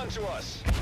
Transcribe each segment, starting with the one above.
on to us.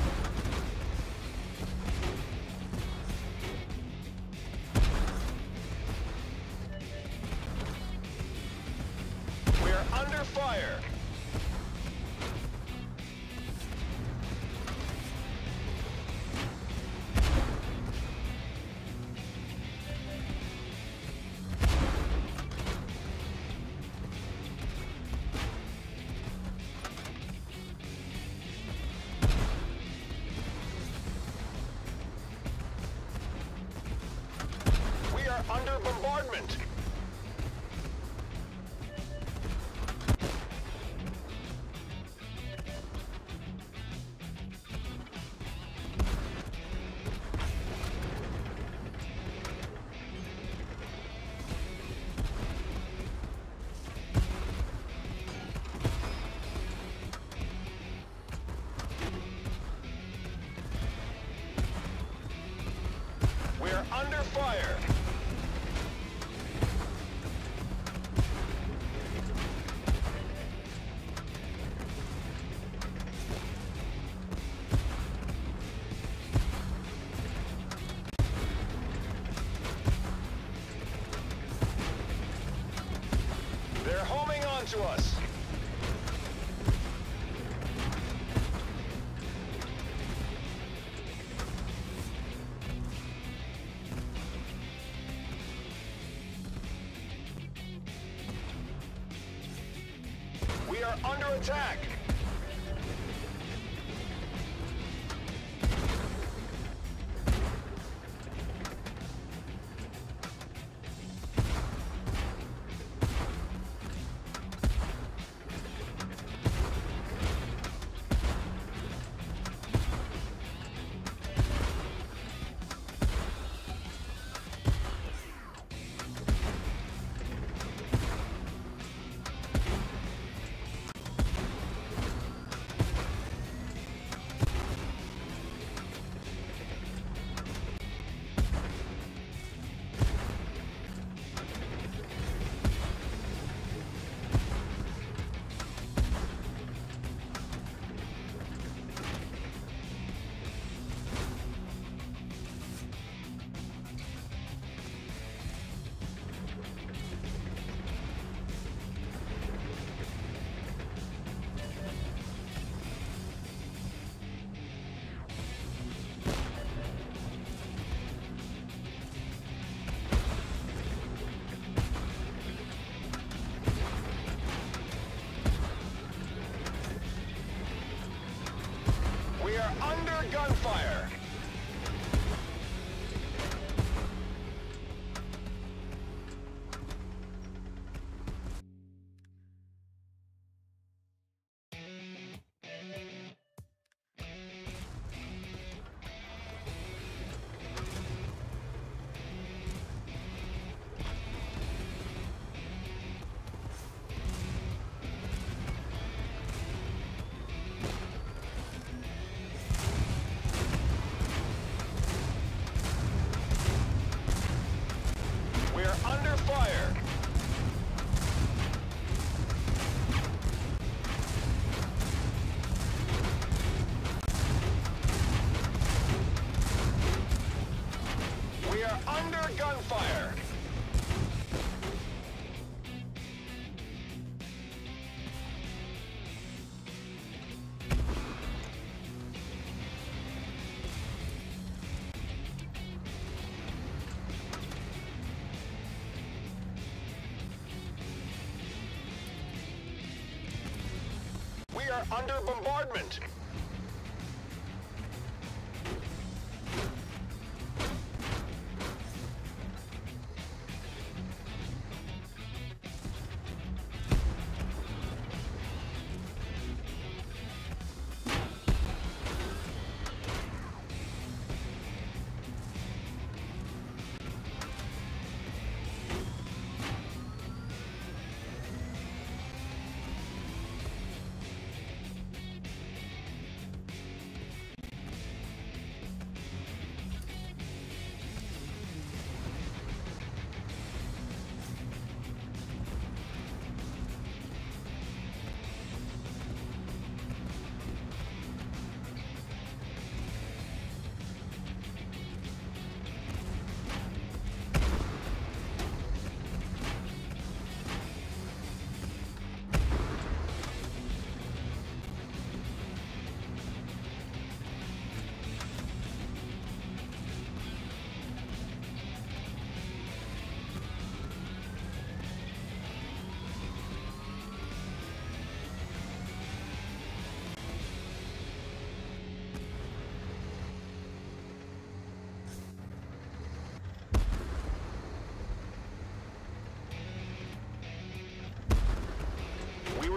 Fire. They're homing onto us. Are under attack. Under bombardment.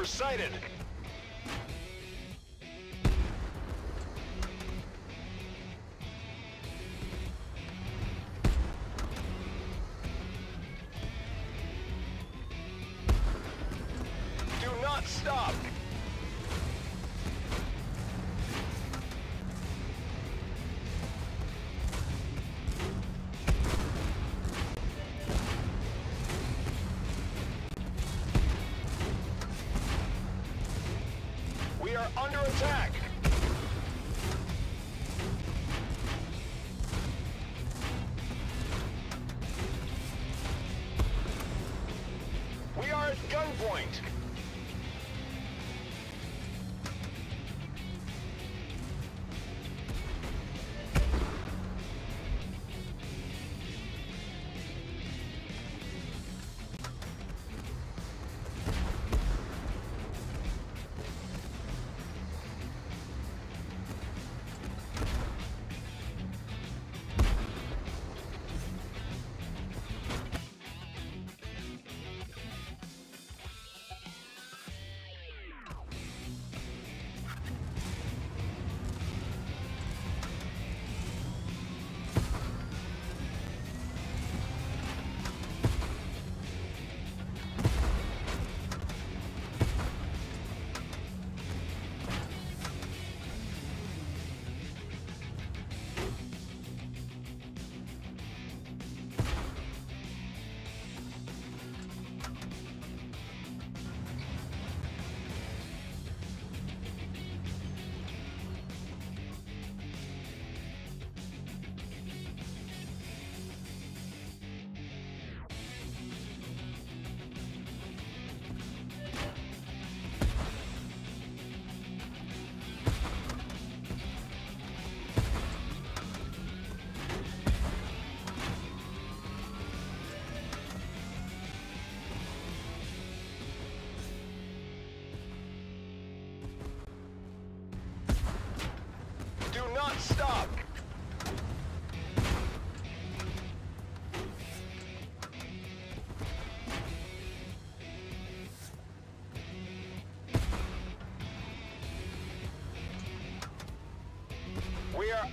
We're sighted. Do not stop. Under attack.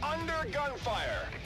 Under gunfire.